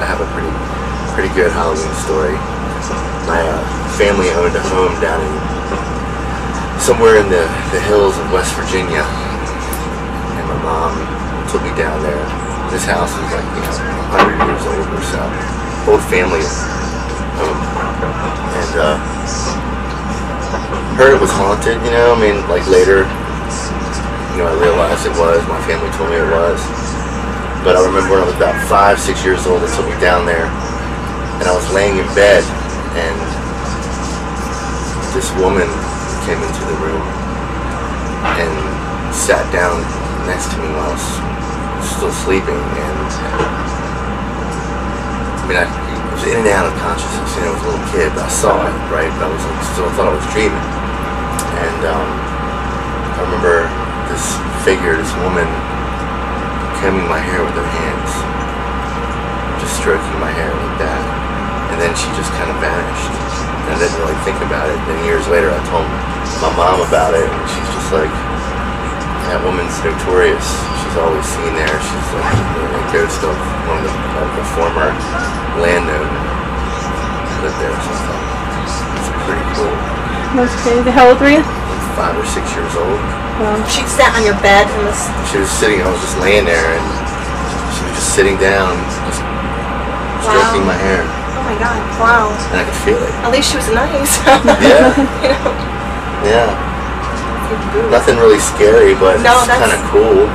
I have a pretty pretty good Halloween story. My uh, family owned a home down in somewhere in the, the hills of West Virginia, and my mom took me down there. This house was like you know 100 years old or so, old family home, and uh, heard it was haunted. You know, I mean, like later, you know, I realized it was. My family told me it was. But I remember when I was about five, six years old, they took me down there, and I was laying in bed, and this woman came into the room and sat down next to me while I was still sleeping, and I mean, I, was in and out of consciousness. You know, I was a little kid, but I saw it, right? But I was still thought I was dreaming, and um, I remember this figure, this woman combing my hair with her hands, just stroking my hair like that. And then she just kind of vanished. And I didn't really think about it. Then years later, I told my mom about it, and she's just like, that woman's notorious. She's always seen there. She's like the ghost of one of the, of the former landowner lived there. So I thought, it's pretty cool. Crazy. How old were you? Five or six years old. Wow. She sat on your bed and was. She was sitting, I was just laying there, and she was just sitting down, just stroking my hair, Oh my god! Wow. and I could feel it. At least she was nice. Yeah, you know. yeah. Nothing really scary, but No, it's kind of cool